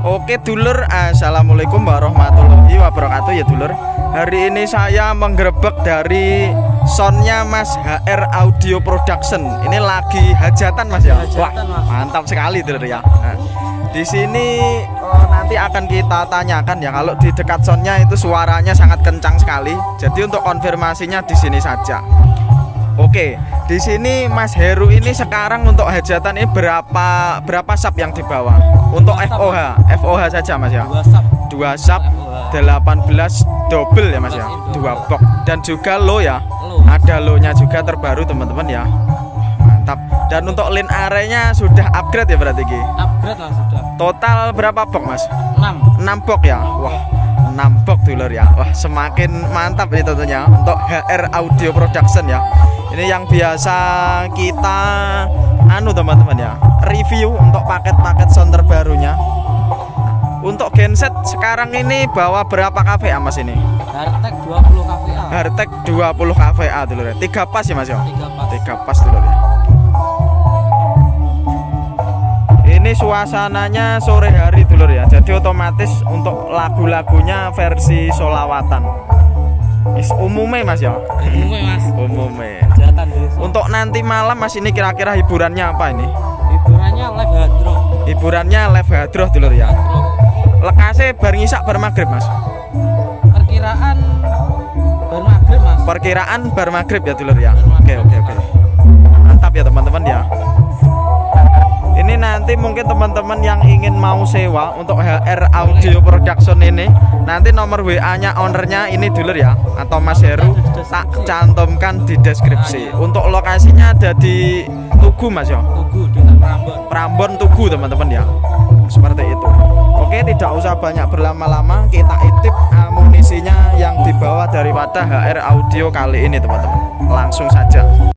Oke dulur, assalamualaikum warahmatullahi wabarakatuh ya dulur. Hari ini saya menggerebek dari soundnya Mas HR Audio Production. Ini lagi hajatan Mas ya. Wah Hajatan, Mas. mantap sekali dulur ya. Nah, di sini oh, nanti akan kita tanyakan ya kalau di dekat soundnya itu suaranya sangat kencang sekali. Jadi untuk konfirmasinya di sini saja. Oke, di sini Mas Heru ini sekarang untuk hajatan ini berapa berapa sub yang dibawa? Untuk Dua sub, FOH, FOH saja Mas ya. dua sub Dua sub FOH. 18 double ya Mas ya. Dua double. box dan juga low ya. Lo. Ada low-nya juga terbaru teman-teman ya. Mantap. Dan untuk link arenya sudah upgrade ya berarti Ki. upgrade lah sudah Total berapa box Mas? 6 6 box ya. Wah, 6 box dulur ya. Wah, semakin mantap ini tentunya untuk HR Audio Production ya. Ini yang biasa kita anu teman-teman ya. Review untuk paket-paket sound terbarunya. Untuk genset sekarang ini bawa berapa kVA Mas ini? Hartek 20 kVA Hartek 20 kVA dulur ya. 3 pas ya Mas ya? 3 pas 3 pas dulur ya. Ini suasananya sore hari dulur ya. Jadi otomatis untuk lagu-lagunya versi solawatan. Is umumnya Mas ya. umumnya mas jatan desa Untuk nanti malam Mas ini kira-kira hiburannya apa ini? hiburannya live hadro Hiburannya live hadroh dulur ya. Lekasnya bar ngisak bar maghrib Mas. perkiraan baru maghrib mas Perkiraan bar maghrib ya dulur ya. Bar Oke oke oke. Mantap ya teman-teman ya. Nanti mungkin teman-teman yang ingin mau sewa untuk HR Audio Production ini nanti nomor WA-nya ownernya ini dulur ya atau Mas Heru tak cantumkan di deskripsi. Untuk lokasinya ada di Tugu Mas ya. tugu Prambon Prambon Tugu teman-teman ya. Seperti itu. Oke, tidak usah banyak berlama-lama, kita intip amunisinya yang dibawa daripada HR Audio kali ini teman-teman. Langsung saja.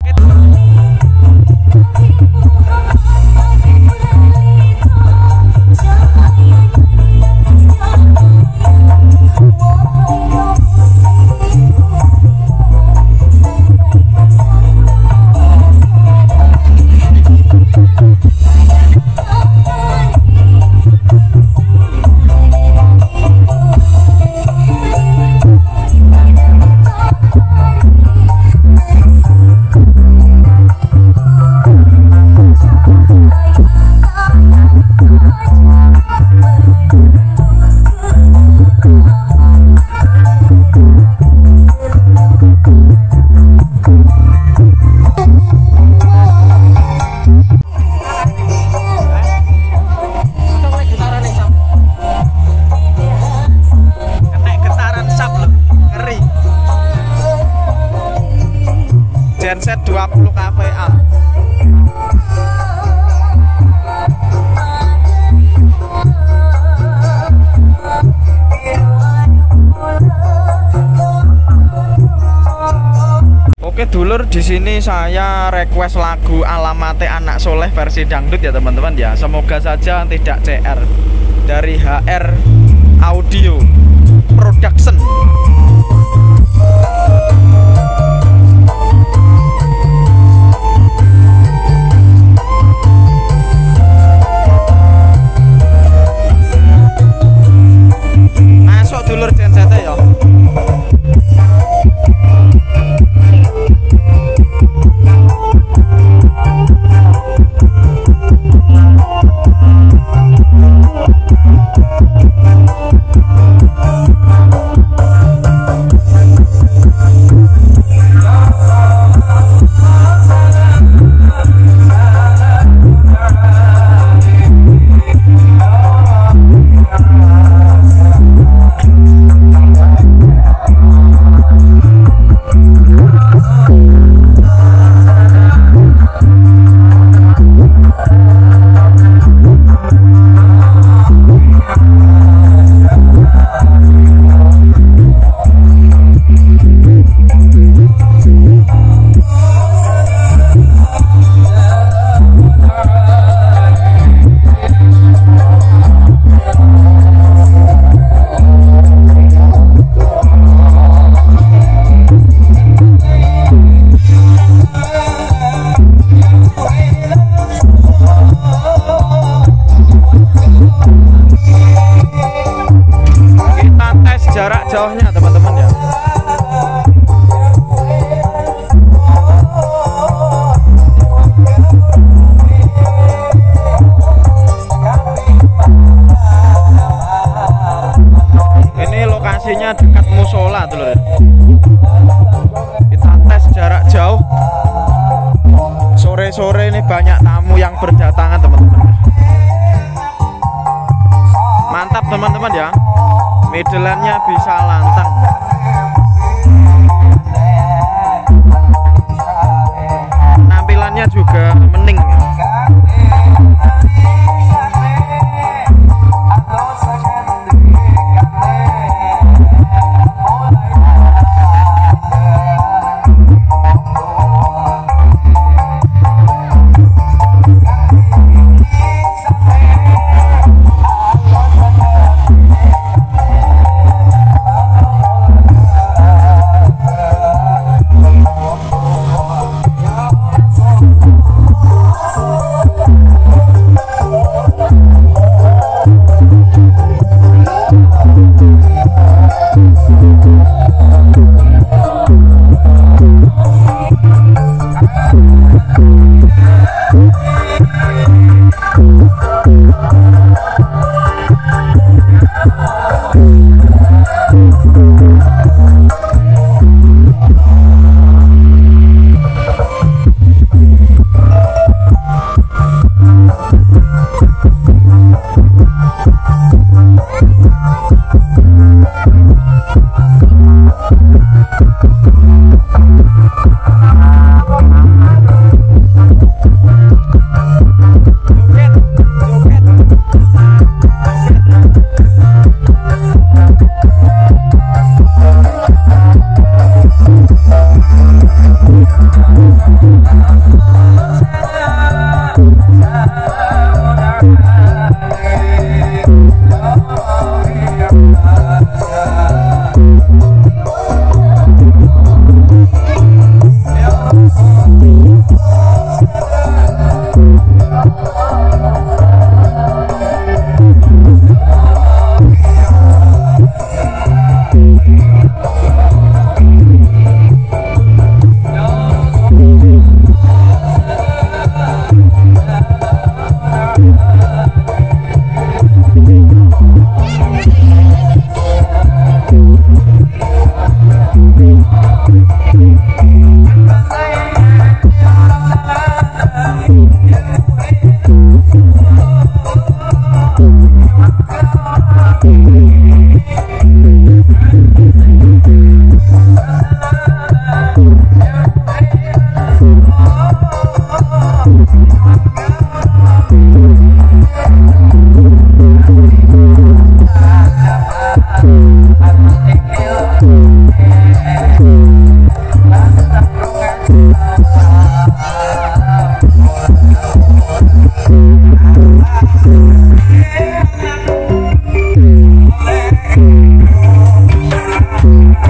20. Oke dulur di sini saya request lagu Alamate Anak Soleh versi dangdut ya teman-teman ya. Semoga saja tidak CR dari HR Audio Production. Sore-sore ini banyak tamu yang berdatangan teman-teman. Mantap teman-teman ya. Medelannya bisa lantang Yeah.